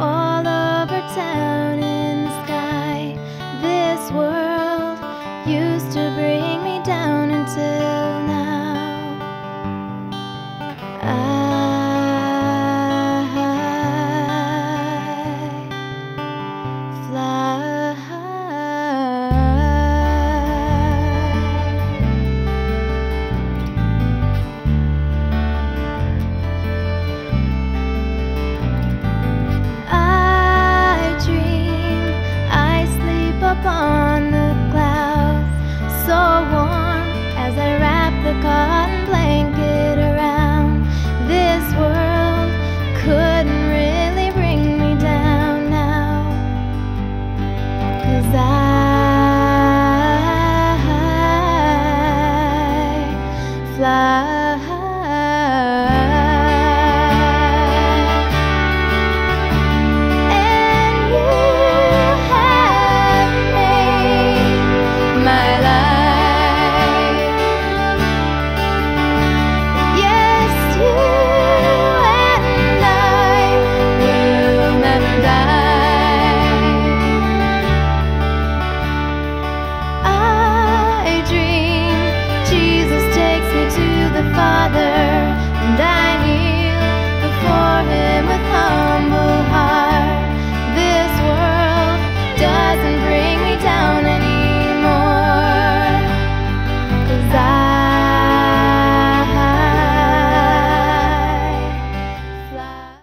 all over town. giá